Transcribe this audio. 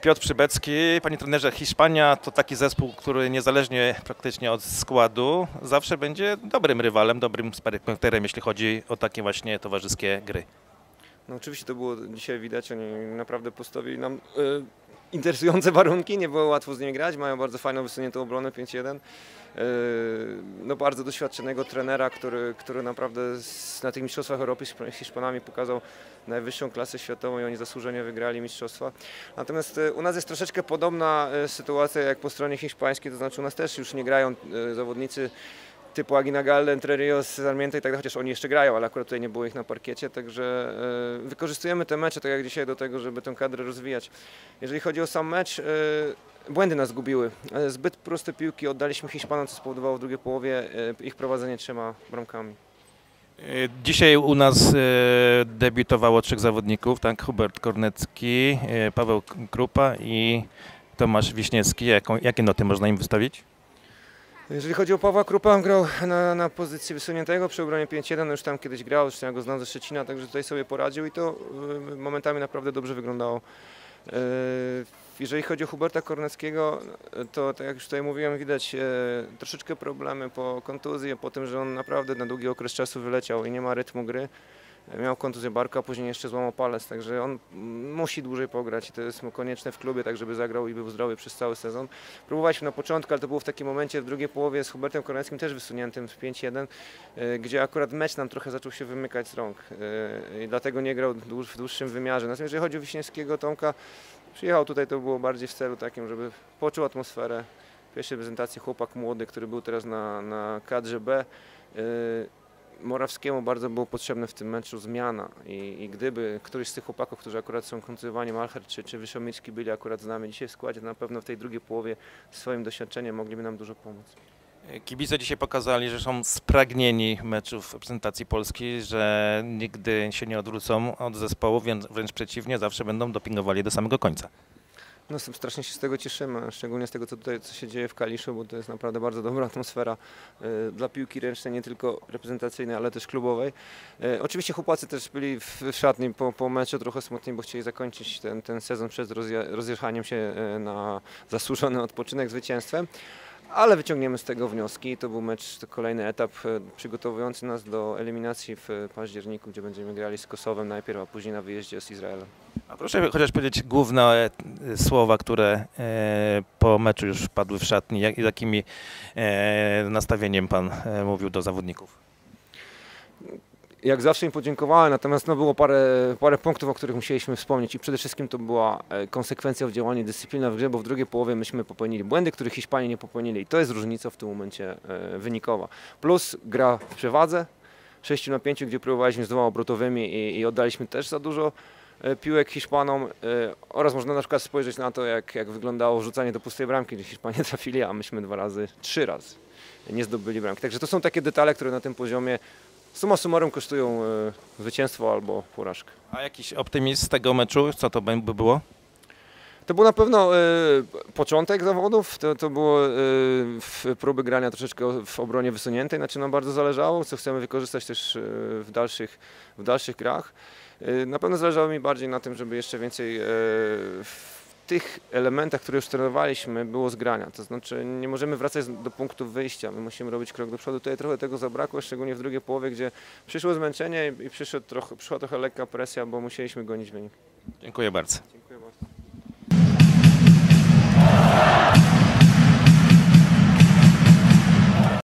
Piotr Przybecki, panie trenerze, Hiszpania to taki zespół, który niezależnie praktycznie od składu zawsze będzie dobrym rywalem, dobrym sparingpartnerem, jeśli chodzi o takie właśnie towarzyskie gry. No oczywiście to było dzisiaj widać, oni naprawdę postawili nam e, interesujące warunki, nie było łatwo z nimi grać, mają bardzo fajną wysuniętą obronę 5-1. E, no bardzo doświadczonego trenera, który, który naprawdę z, na tych mistrzostwach Europy z Hiszp- Hiszpanami pokazał najwyższą klasę światową i oni zasłużenie wygrali mistrzostwa. Natomiast e, u nas jest troszeczkę podobna sytuacja jak po stronie hiszpańskiej, to znaczy u nas też już nie grają zawodnicy typu Aguinaldo, Entre Rios, Sarmiento i tak dalej, chociaż oni jeszcze grają, ale akurat tutaj nie było ich na parkiecie, także e, wykorzystujemy te mecze, tak jak dzisiaj, do tego, żeby tę kadrę rozwijać. Jeżeli chodzi o sam mecz, e, błędy nas gubiły. E, Zbyt proste piłki oddaliśmy Hiszpanom, co spowodowało w drugiej połowie ich prowadzenie trzema bramkami. Dzisiaj u nas debiutowało trzech zawodników, tak? Hubert Kornecki, Paweł Krupa i Tomasz Wiśniewski. Jakie noty można im wystawić? Jeżeli chodzi o Pawła Krupa, on grał na, na pozycji wysuniętego przy obronie 5-1, no już tam kiedyś grał, zresztą ja go znam ze Szczecina, także tutaj sobie poradził i to y, momentami naprawdę dobrze wyglądało. Y, Jeżeli chodzi o Huberta Korneckiego, to tak jak już tutaj mówiłem, widać e, troszeczkę problemy po kontuzji, po tym, że on naprawdę na długi okres czasu wyleciał i nie ma rytmu gry. Miał kontuzję barka, a później jeszcze złamał palec, także on musi dłużej pograć i to jest mu konieczne w klubie, tak żeby zagrał i był zdrowy przez cały sezon. Próbowaliśmy na początku, ale to było w takim momencie w drugiej połowie z Hubertem Korneckim też wysuniętym w 5-1, e, gdzie akurat mecz nam trochę zaczął się wymykać z rąk e, i dlatego nie grał w dłuższym wymiarze. Natomiast jeżeli chodzi o Wiśniewskiego, Tomka, przyjechał tutaj, to było bardziej w celu takim, żeby poczuł atmosferę. W pierwszej prezentacji chłopak młody, który był teraz na, na kadrze B. Morawskiemu bardzo było potrzebne w tym meczu zmiana i, i gdyby któryś z tych chłopaków, którzy akurat są kontuzjowani, Malcher czy, czy Wyszomicki byli akurat z nami dzisiaj w składzie, na pewno w tej drugiej połowie swoim doświadczeniem mogliby nam dużo pomóc. Kibice dzisiaj pokazali, że są spragnieni meczów reprezentacji Polski, że nigdy się nie odwrócą od zespołu, więc wręcz przeciwnie, zawsze będą dopingowali do samego końca. No strasznie się z tego cieszymy, szczególnie z tego co tutaj co się dzieje w Kaliszu, bo to jest naprawdę bardzo dobra atmosfera e, dla piłki ręcznej, nie tylko reprezentacyjnej, ale też klubowej. E, Oczywiście chłopacy też byli w w szatni po, po meczu trochę smutni, bo chcieli zakończyć ten, ten sezon przed rozje, rozjechaniem się e, na zasłużony odpoczynek zwycięstwem. Ale wyciągniemy z tego wnioski. To był mecz, to kolejny etap e, przygotowujący nas do eliminacji w e, październiku, gdzie będziemy grali z Kosowem najpierw, a później na wyjeździe z Izraelem. A proszę chociaż powiedzieć główne e, słowa, które po meczu już padły w szatni, jak, jakimi nastawieniem pan mówił do zawodników. Jak zawsze im podziękowałem, natomiast no było parę, parę punktów, o których musieliśmy wspomnieć i przede wszystkim to była e, konsekwencja w działaniu, dyscyplina w grze, bo w drugiej połowie myśmy popełnili błędy, których Hiszpanie nie popełnili i to jest różnica w tym momencie e, wynikowa. Plus gra w przewadze, 6 na 5, gdzie próbowaliśmy z dwoma obrotowymi i, i oddaliśmy też za dużo e, piłek Hiszpanom oraz można na przykład spojrzeć na to, jak, jak wyglądało rzucanie do pustej bramki, gdzie Hiszpanie trafili, a myśmy dwa razy, trzy razy nie zdobyli bramki. Także to są takie detale, które na tym poziomie summa summarum kosztują e, zwycięstwo albo porażkę. A jakiś optymizm z tego meczu, co to by by było? To był na pewno e, początek zawodów, to, to było w próby grania troszeczkę w obronie wysuniętej, znaczy nam bardzo zależało, co chcemy wykorzystać też w dalszych, w dalszych grach. Na pewno zależało mi bardziej na tym, żeby jeszcze więcej w tych elementach, które już trenowaliśmy, było zgrania. To znaczy nie możemy wracać do punktów wyjścia, my musimy robić krok do przodu. Tutaj trochę tego zabrakło, szczególnie w drugiej połowie, gdzie przyszło zmęczenie i przyszedł trochę, przyszła trochę lekka presja, bo musieliśmy gonić wynik. Dziękuję bardzo.